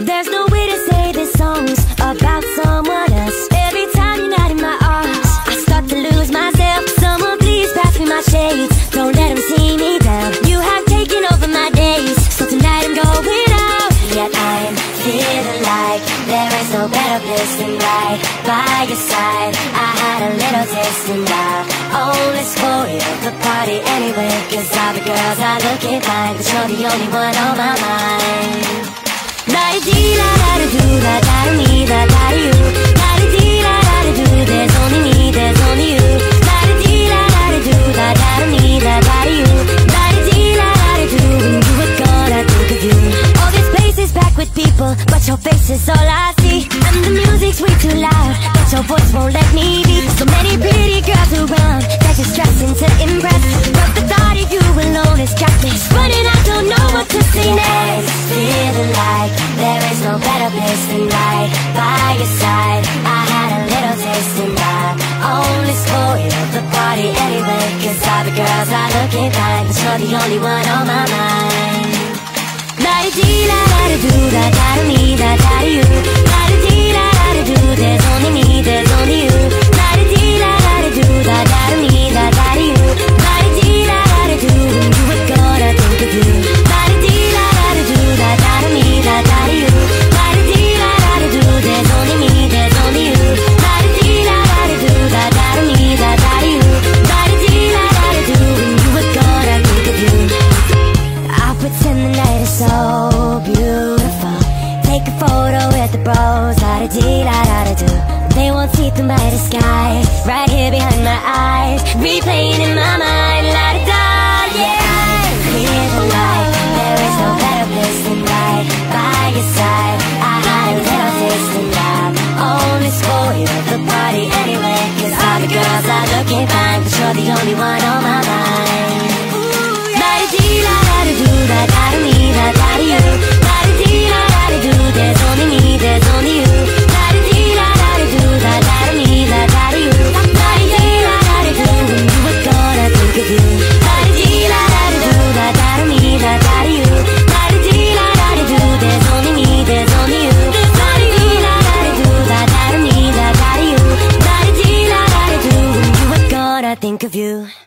There's no way to say this song's about someone else. Every time you're not in my arms I start to lose myself. Someone please pass me my shades. Don't let them see me down. You have taken over my days. So tonight I'm going out. Yet I'm feeling like There is no better place than right by your side. I had a little taste and now Only spoil the party anyway. Cause all the girls are looking fine But you're the only one on my mind. But your face is all I see. And the music's way too loud But your voice won't let me be. So many pretty girls around That you're stressing to impress there is no better place than right by your side I had a little taste and I only spoiled the party anyway Cause all the girls are looking fine But you're the only one on my mind 나를 지랄하려 두다 다른 이다 like the bros, la da dee, la da do. They won't see through my disguise, right here behind my eyes, replaying in my mind, la da da, yeah. I live a life, there is no better place than right by your side. I had a little taste only love, only at the party anyway, cause all the girls are looking back, fine, but you're the only one on my mind. think of you.